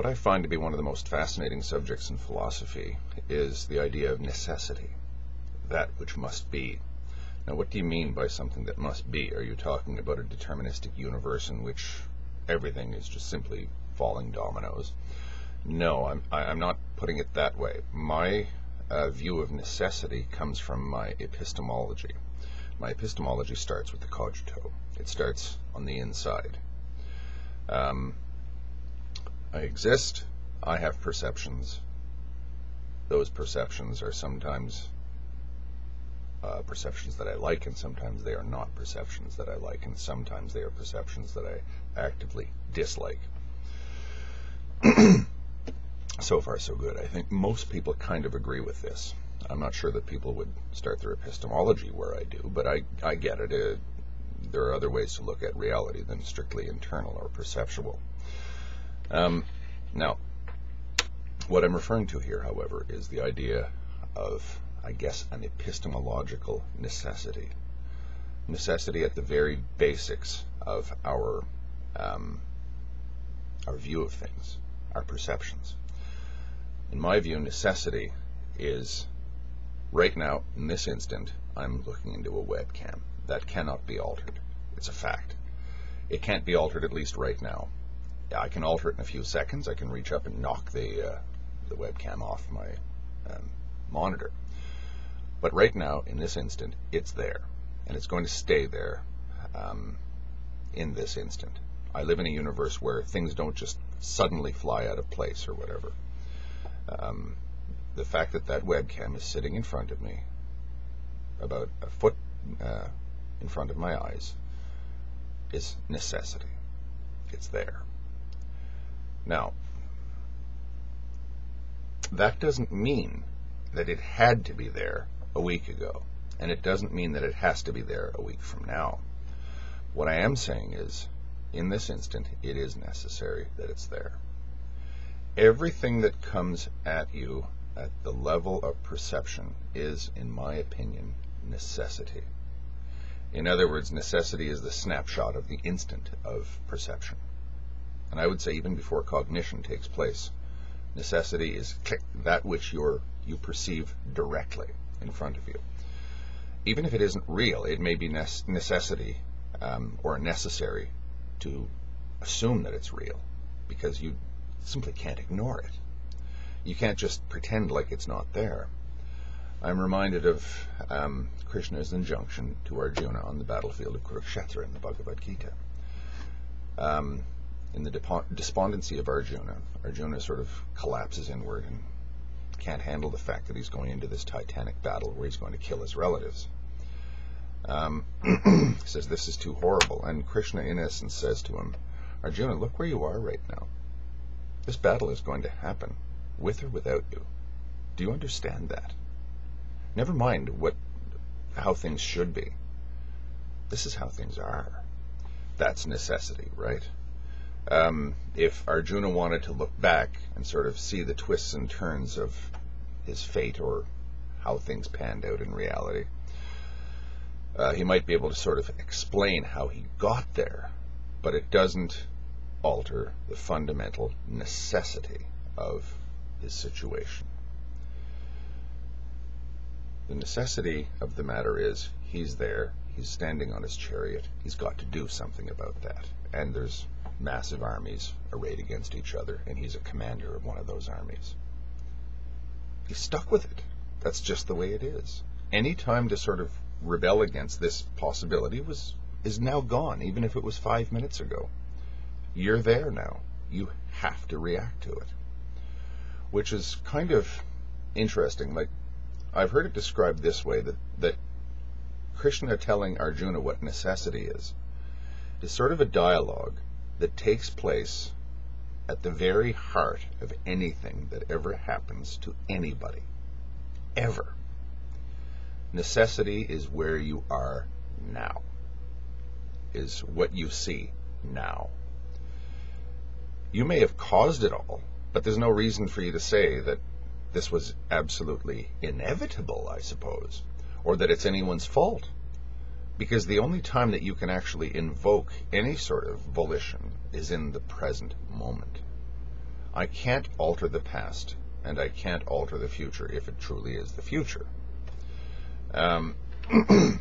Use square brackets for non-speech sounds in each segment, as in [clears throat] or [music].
What I find to be one of the most fascinating subjects in philosophy is the idea of necessity, that which must be. Now, what do you mean by something that must be? Are you talking about a deterministic universe in which everything is just simply falling dominoes? No, I'm, I'm not putting it that way. My uh, view of necessity comes from my epistemology. My epistemology starts with the cogito. It starts on the inside. Um, I exist. I have perceptions. Those perceptions are sometimes uh, perceptions that I like, and sometimes they are not perceptions that I like, and sometimes they are perceptions that I actively dislike. [clears throat] so far, so good. I think most people kind of agree with this. I'm not sure that people would start their epistemology where I do, but I, I get it. Uh, there are other ways to look at reality than strictly internal or perceptual. Um, now, what I'm referring to here, however, is the idea of, I guess, an epistemological necessity. Necessity at the very basics of our um, our view of things, our perceptions. In my view, necessity is right now, in this instant, I'm looking into a webcam. That cannot be altered. It's a fact. It can't be altered at least right now. I can alter it in a few seconds. I can reach up and knock the uh, the webcam off my um, monitor. But right now, in this instant, it's there, and it's going to stay there um, in this instant. I live in a universe where things don't just suddenly fly out of place or whatever. Um, the fact that that webcam is sitting in front of me, about a foot uh, in front of my eyes, is necessity. It's there. Now, that doesn't mean that it had to be there a week ago, and it doesn't mean that it has to be there a week from now. What I am saying is, in this instant, it is necessary that it's there. Everything that comes at you at the level of perception is, in my opinion, necessity. In other words, necessity is the snapshot of the instant of perception. And I would say even before cognition takes place, necessity is that which you you perceive directly in front of you. Even if it isn't real, it may be necessity um, or necessary to assume that it's real because you simply can't ignore it. You can't just pretend like it's not there. I'm reminded of um, Krishna's injunction to Arjuna on the battlefield of Kurukshetra in the Bhagavad Gita. Um, in the despondency of Arjuna, Arjuna sort of collapses inward and can't handle the fact that he's going into this titanic battle where he's going to kill his relatives. Um, [clears throat] says, This is too horrible. And Krishna, in essence, says to him, Arjuna, look where you are right now. This battle is going to happen, with or without you. Do you understand that? Never mind what how things should be. This is how things are. That's necessity, right? Um, if Arjuna wanted to look back and sort of see the twists and turns of his fate or how things panned out in reality, uh, he might be able to sort of explain how he got there, but it doesn't alter the fundamental necessity of his situation. The necessity of the matter is he's there, he's standing on his chariot, he's got to do something about that. And there's massive armies arrayed against each other, and he's a commander of one of those armies. He's stuck with it. That's just the way it is. Any time to sort of rebel against this possibility was is now gone, even if it was five minutes ago. You're there now. You have to react to it. Which is kind of interesting. Like I've heard it described this way that, that Krishna telling Arjuna what necessity is is sort of a dialogue that takes place at the very heart of anything that ever happens to anybody. Ever. Necessity is where you are now, is what you see now. You may have caused it all, but there's no reason for you to say that this was absolutely inevitable, I suppose, or that it's anyone's fault. Because the only time that you can actually invoke any sort of volition is in the present moment. I can't alter the past, and I can't alter the future if it truly is the future. Um, [clears throat]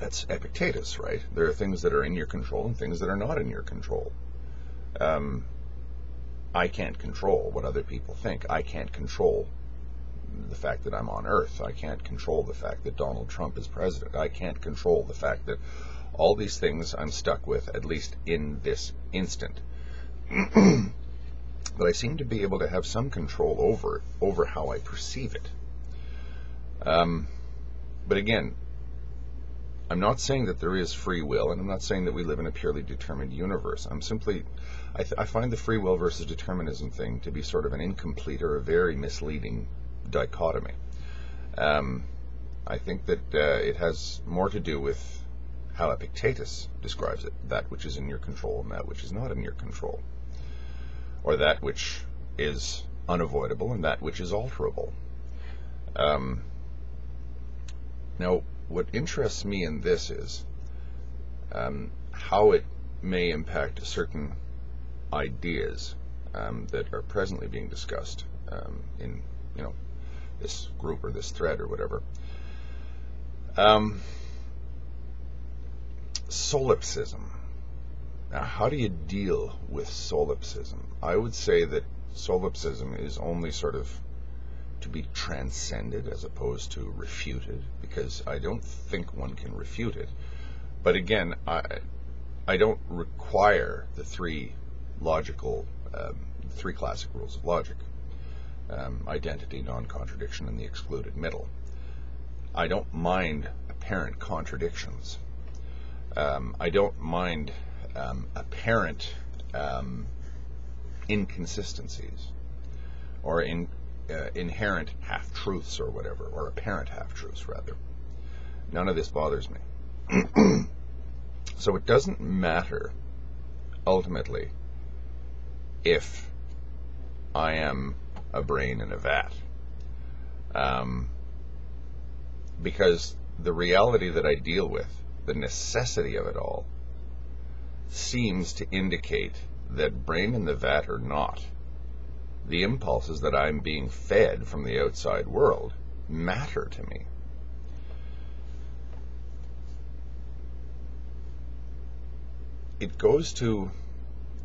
that's Epictetus, right? There are things that are in your control and things that are not in your control. Um, I can't control what other people think. I can't control the fact that I'm on Earth. I can't control the fact that Donald Trump is president. I can't control the fact that all these things I'm stuck with, at least in this instant. [clears throat] but I seem to be able to have some control over over how I perceive it. Um, but again, I'm not saying that there is free will, and I'm not saying that we live in a purely determined universe. I'm simply, I, I find the free will versus determinism thing to be sort of an incomplete or a very misleading dichotomy. Um, I think that uh, it has more to do with how Epictetus describes it that which is in your control and that which is not in your control, or that which is unavoidable and that which is alterable. Um, now, what interests me in this is um, how it may impact certain ideas um, that are presently being discussed um, in, you know, this group or this thread or whatever. Um, solipsism. Now, how do you deal with solipsism? I would say that solipsism is only sort of to be transcended as opposed to refuted, because I don't think one can refute it. But again, I, I don't require the three logical, um, three classic rules of logic um, identity, non contradiction, and the excluded middle. I don't mind apparent contradictions. Um, I don't mind um, apparent um, inconsistencies or in uh, inherent half truths or whatever, or apparent half truths rather. None of this bothers me. [clears throat] so it doesn't matter ultimately if I am a brain in a vat. Um, because the reality that I deal with, the necessity of it all, seems to indicate that brain in the vat or not, the impulses that I'm being fed from the outside world matter to me. It goes to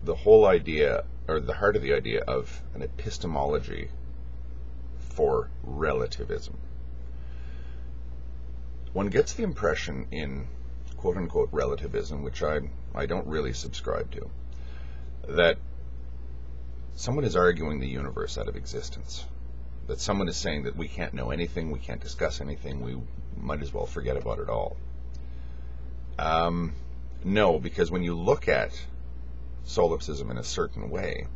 the whole idea, or the heart of the idea of an epistemology for relativism. One gets the impression in quote unquote relativism, which I, I don't really subscribe to, that someone is arguing the universe out of existence. That someone is saying that we can't know anything, we can't discuss anything, we might as well forget about it all. Um, no, because when you look at solipsism in a certain way,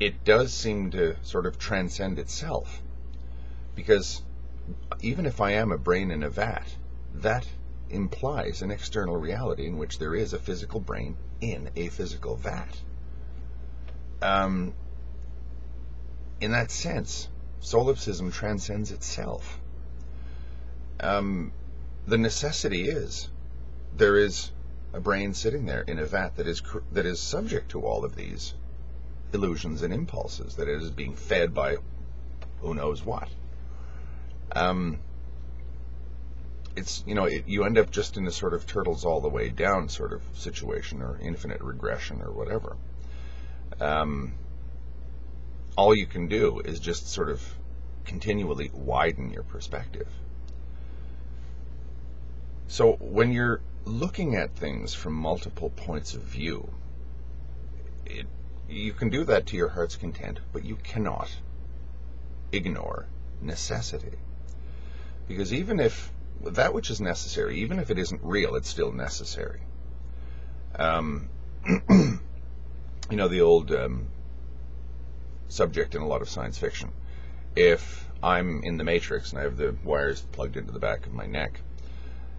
it does seem to sort of transcend itself. Because even if I am a brain in a vat, that implies an external reality in which there is a physical brain in a physical vat um, in that sense, solipsism transcends itself. Um, the necessity is there is a brain sitting there in a vat that is that is subject to all of these illusions and impulses that is being fed by who knows what. Um, it's you know it, you end up just in a sort of turtles all the way down sort of situation or infinite regression or whatever um, all you can do is just sort of continually widen your perspective. So when you're looking at things from multiple points of view, it, you can do that to your heart's content, but you cannot ignore necessity. Because even if that which is necessary, even if it isn't real, it's still necessary. Um, [clears throat] you know, the old um, subject in a lot of science fiction. If I'm in the Matrix and I have the wires plugged into the back of my neck,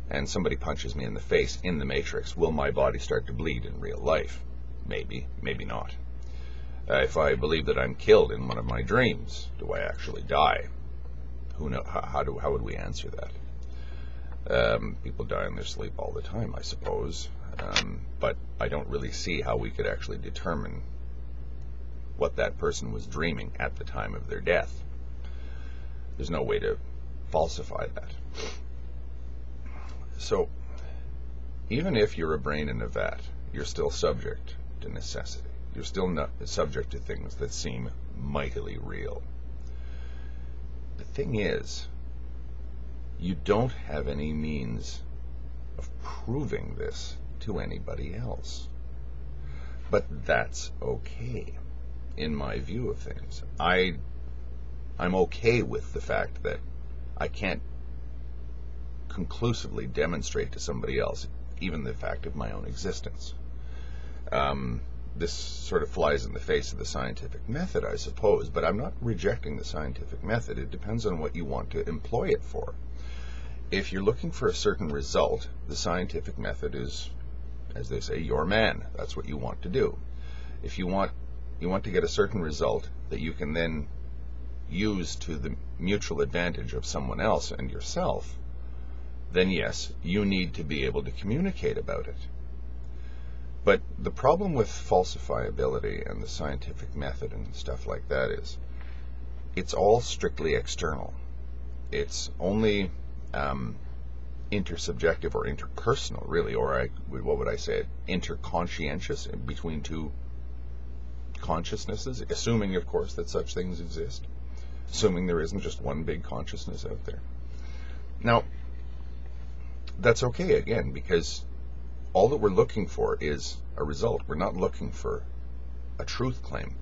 and somebody punches me in the face in the Matrix, will my body start to bleed in real life? Maybe, maybe not. Uh, if I believe that I'm killed in one of my dreams, do I actually die? Who know? How, how do? How would we answer that? Um, people die in their sleep all the time, I suppose. Um, but I don't really see how we could actually determine what that person was dreaming at the time of their death. There's no way to falsify that. So, even if you're a brain in a vat, you're still subject to necessity. You're still not subject to things that seem mightily real. The thing is, you don't have any means of proving this to anybody else. But that's okay, in my view of things. I, I'm okay with the fact that I can't conclusively demonstrate to somebody else even the fact of my own existence. Um, this sort of flies in the face of the scientific method, I suppose, but I'm not rejecting the scientific method. It depends on what you want to employ it for. If you're looking for a certain result, the scientific method is, as they say, your man. That's what you want to do. If you want you want to get a certain result that you can then use to the mutual advantage of someone else and yourself, then yes, you need to be able to communicate about it. But the problem with falsifiability and the scientific method and stuff like that is it's all strictly external. It's only um, intersubjective or interpersonal, really, or I, what would I say, interconscientious between two consciousnesses, assuming, of course, that such things exist, assuming there isn't just one big consciousness out there. Now, that's okay again because all that we're looking for is a result. We're not looking for a truth claim.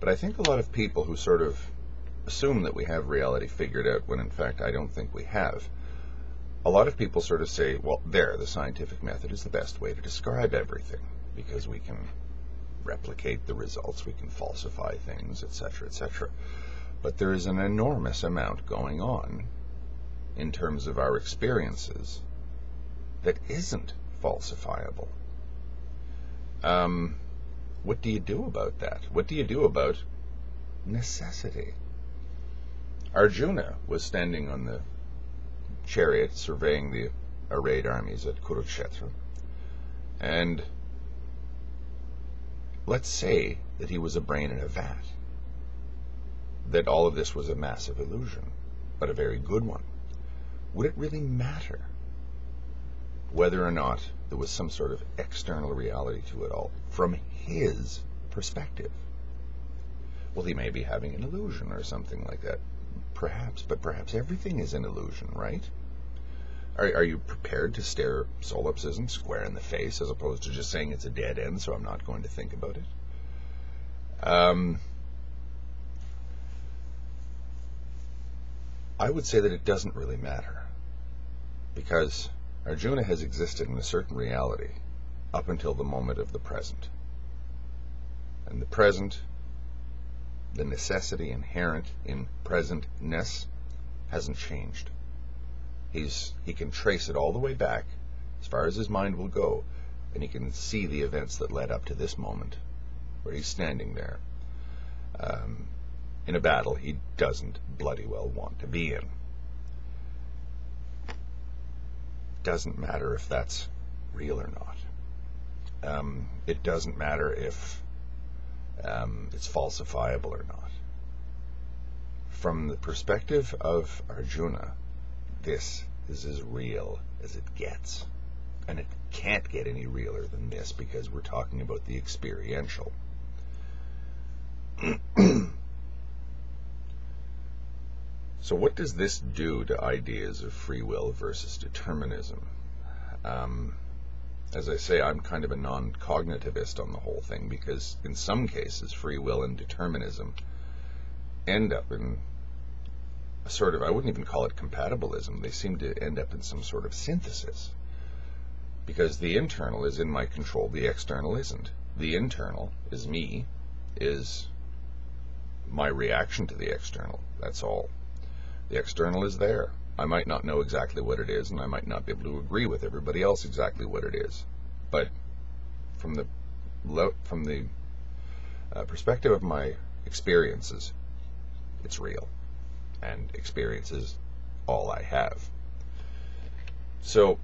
But I think a lot of people who sort of assume that we have reality figured out when in fact I don't think we have. A lot of people sort of say, well, there, the scientific method is the best way to describe everything because we can replicate the results, we can falsify things, etc., etc. But there is an enormous amount going on in terms of our experiences that isn't falsifiable. Um, what do you do about that? What do you do about necessity? Arjuna was standing on the chariot surveying the arrayed armies at Kurukshetra. And let's say that he was a brain in a vat, that all of this was a massive illusion, but a very good one. Would it really matter whether or not there was some sort of external reality to it all from his perspective. Well, he may be having an illusion or something like that. Perhaps, but perhaps everything is an illusion, right? Are, are you prepared to stare solipsism square in the face as opposed to just saying it's a dead end, so I'm not going to think about it? Um, I would say that it doesn't really matter because Arjuna has existed in a certain reality up until the moment of the present. And the present, the necessity inherent in presentness, hasn't changed. He's, he can trace it all the way back, as far as his mind will go, and he can see the events that led up to this moment, where he's standing there um, in a battle he doesn't bloody well want to be in. Doesn't matter if that's real or not. Um, it doesn't matter if um, it's falsifiable or not. From the perspective of Arjuna, this is as real as it gets. And it can't get any realer than this because we're talking about the experiential. [clears throat] So, what does this do to ideas of free will versus determinism? Um, as I say, I'm kind of a non cognitivist on the whole thing because, in some cases, free will and determinism end up in a sort of, I wouldn't even call it compatibilism, they seem to end up in some sort of synthesis. Because the internal is in my control, the external isn't. The internal is me, is my reaction to the external. That's all. The external is there. I might not know exactly what it is, and I might not be able to agree with everybody else exactly what it is. But from the from the uh, perspective of my experiences, it's real, and experience is all I have. So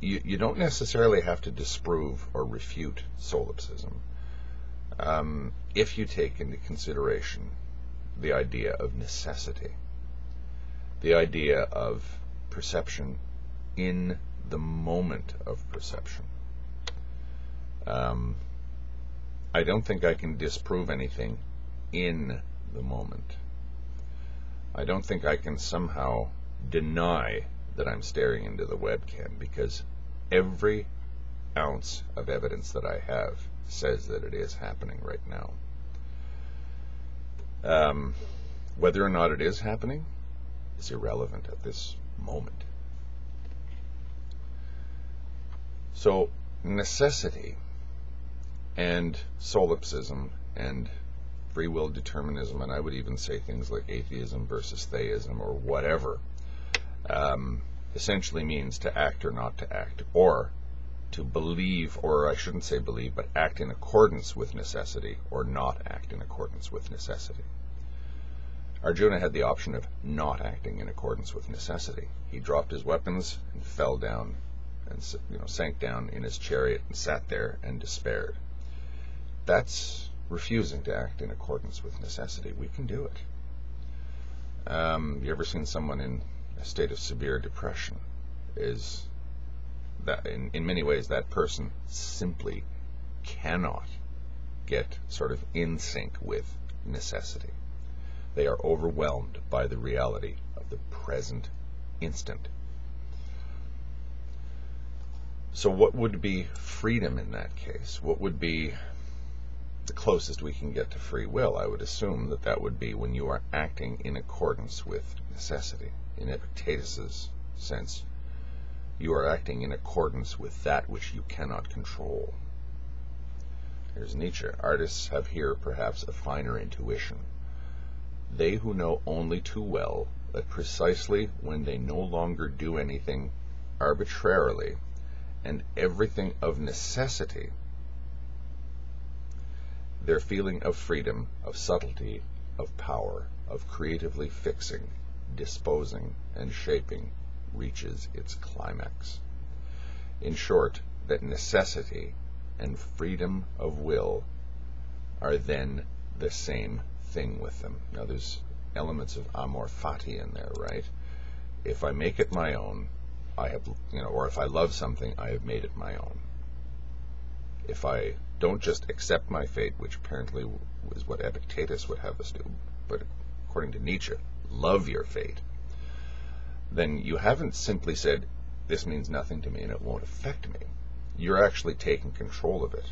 you, you don't necessarily have to disprove or refute solipsism. um, if you take into consideration the idea of necessity, the idea of perception in the moment of perception. Um, I don't think I can disprove anything in the moment. I don't think I can somehow deny that I'm staring into the webcam because every ounce of evidence that I have says that it is happening right now. Um, whether or not it is happening is irrelevant at this moment. So, necessity and solipsism and free will determinism, and I would even say things like atheism versus theism or whatever, um, essentially means to act or not to act, or to believe, or I shouldn't say believe, but act in accordance with necessity or not act in accordance with necessity. Arjuna had the option of not acting in accordance with necessity. He dropped his weapons and fell down and you know sank down in his chariot and sat there and despaired. That's refusing to act in accordance with necessity. We can do it. Um, you ever seen someone in a state of severe depression? Is that in, in many ways that person simply cannot get sort of in sync with necessity. They are overwhelmed by the reality of the present instant. So, what would be freedom in that case? What would be the closest we can get to free will? I would assume that that would be when you are acting in accordance with necessity. In Epictetus's sense, you are acting in accordance with that which you cannot control. Here's Nietzsche. Artists have here perhaps a finer intuition. They who know only too well that precisely when they no longer do anything arbitrarily and everything of necessity, their feeling of freedom, of subtlety, of power, of creatively fixing, disposing, and shaping reaches its climax. In short, that necessity and freedom of will are then the same thing with them. Now, there's elements of amor fati in there, right? If I make it my own, I have, you know, or if I love something, I have made it my own. If I don't just accept my fate, which apparently is what Epictetus would have us do, but according to Nietzsche, love your fate, then you haven't simply said, this means nothing to me and it won't affect me. You're actually taking control of it.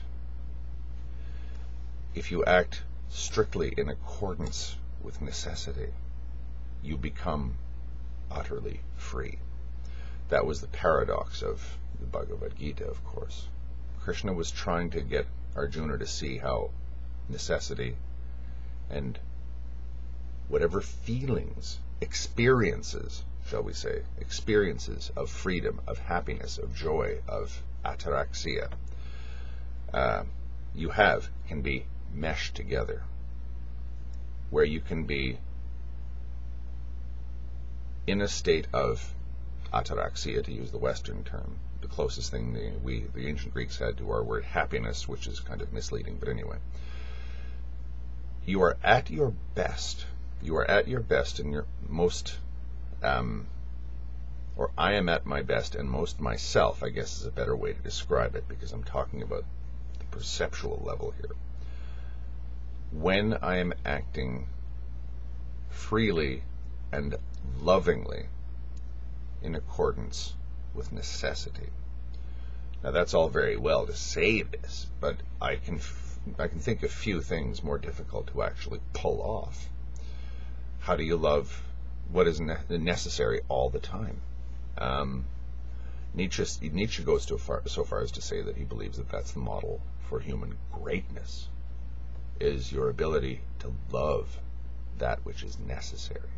If you act strictly in accordance with necessity, you become utterly free. That was the paradox of the Bhagavad Gita, of course. Krishna was trying to get Arjuna to see how necessity and whatever feelings, experiences, shall we say, experiences of freedom, of happiness, of joy, of ataraxia, uh, you have can be meshed together, where you can be in a state of ataraxia, to use the Western term, the closest thing the, we, the ancient Greeks had to our word happiness, which is kind of misleading, but anyway. You are at your best. You are at your best and your most, um, or I am at my best and most myself, I guess is a better way to describe it because I'm talking about the perceptual level here. When I am acting freely and lovingly in accordance with necessity. Now that's all very well to say this, but I can I can think of few things more difficult to actually pull off. How do you love what is ne- necessary all the time? Um, Nietzsche, Nietzsche goes to far, so far as to say that he believes that that's the model for human greatness, is your ability to love that which is necessary.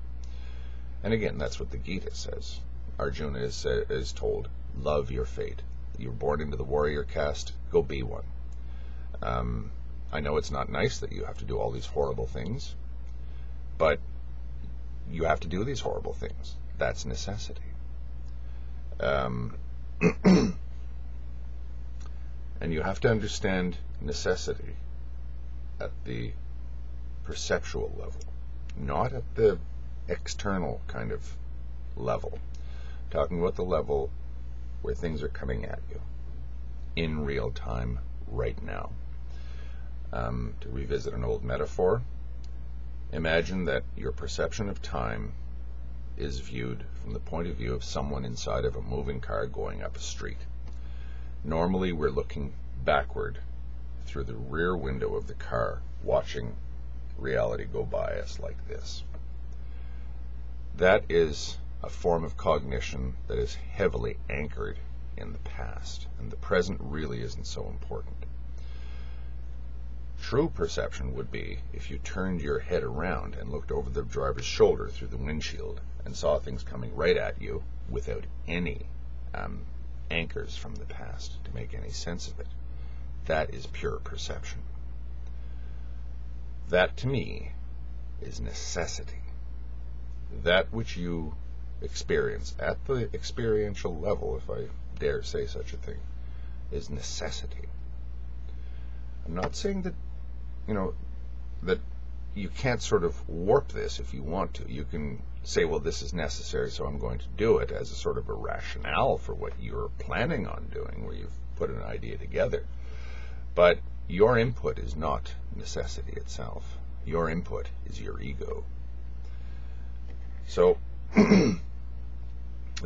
And again, that's what the Gita says. Arjuna is, uh, is told, love your fate. You're born into the warrior caste, go be one. Um, I know it's not nice that you have to do all these horrible things, but you have to do these horrible things. That's necessity. Um, [clears throat] and you have to understand necessity at the perceptual level, not at the external kind of level. talking about the level where things are coming at you in real time right now. Um, to revisit an old metaphor, imagine that your perception of time is viewed from the point of view of someone inside of a moving car going up a street. Normally, we're looking backward through the rear window of the car, watching reality go by us like this. That is a form of cognition that is heavily anchored in the past, and the present really isn't so important. True perception would be if you turned your head around and looked over the driver's shoulder through the windshield and saw things coming right at you without any um, anchors from the past to make any sense of it. That is pure perception. That to me is necessity. That which you experience at the experiential level, if I dare say such a thing, is necessity. I'm not saying that, you know, that you can't sort of warp this if you want to. You can say, well, this is necessary, so I'm going to do it as a sort of a rationale for what you're planning on doing, where you've put an idea together. But your input is not necessity itself. Your input is your ego. So, [clears throat] the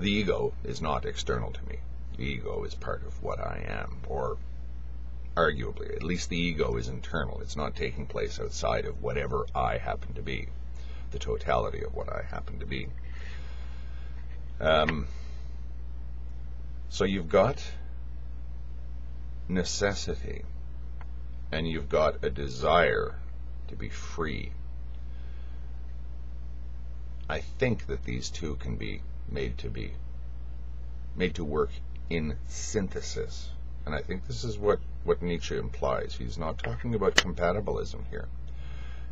ego is not external to me. The ego is part of what I am, or arguably, at least the ego is internal. It's not taking place outside of whatever I happen to be, the totality of what I happen to be. Um, so you've got necessity and you've got a desire to be free. I think that these two can be made to be made to work in synthesis. And I think this is what, what Nietzsche implies. He's not talking about compatibilism here.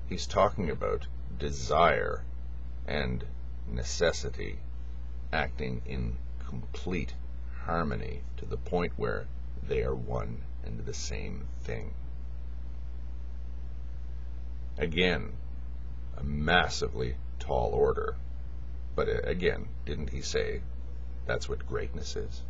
He's talking about desire and necessity acting in complete harmony to the point where they are one and the same thing. Again, a massively tall order. But uh, again, didn't he say that's what greatness is?